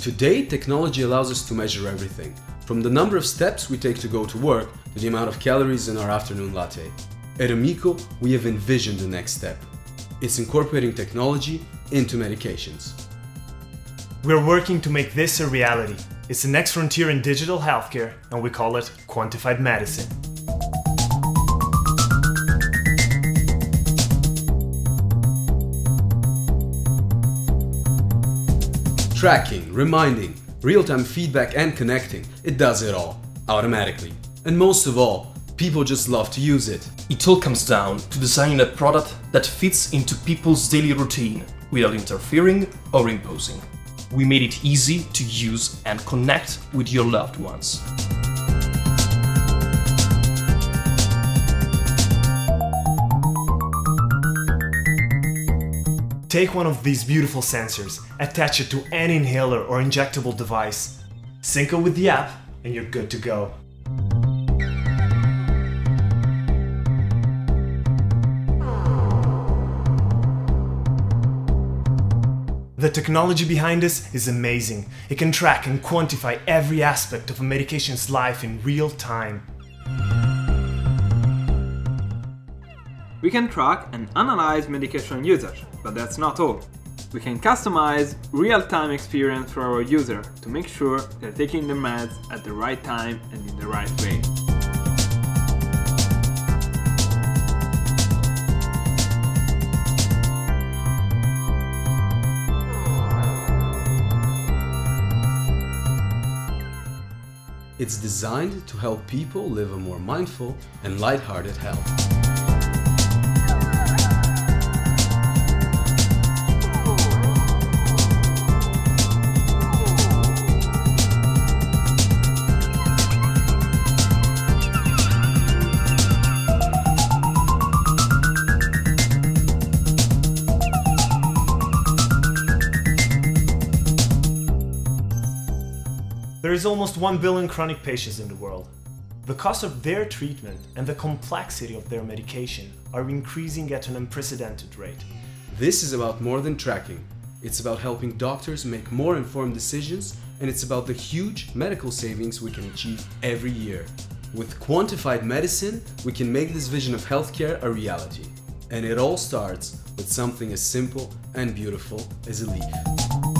Today, technology allows us to measure everything, from the number of steps we take to go to work to the amount of calories in our afternoon latte. At Amiko, we have envisioned the next step. It's incorporating technology into medications. We're working to make this a reality. It's the next frontier in digital healthcare, and we call it quantified medicine. Tracking, reminding, real-time feedback and connecting, it does it all, automatically. And most of all, people just love to use it. It all comes down to designing a product that fits into people's daily routine without interfering or imposing. We made it easy to use and connect with your loved ones. Take one of these beautiful sensors, attach it to any inhaler or injectable device, sync it with the app, and you're good to go. The technology behind this is amazing. It can track and quantify every aspect of a medication's life in real time. We can track and analyze medication usage, but that's not all. We can customize real-time experience for our user to make sure they're taking the meds at the right time and in the right way. It's designed to help people live a more mindful and lighthearted health. There is almost 1 billion chronic patients in the world. The cost of their treatment and the complexity of their medication are increasing at an unprecedented rate. This is about more than tracking. It's about helping doctors make more informed decisions, and it's about the huge medical savings we can achieve every year. With quantified medicine, we can make this vision of healthcare a reality. And it all starts with something as simple and beautiful as a leaf.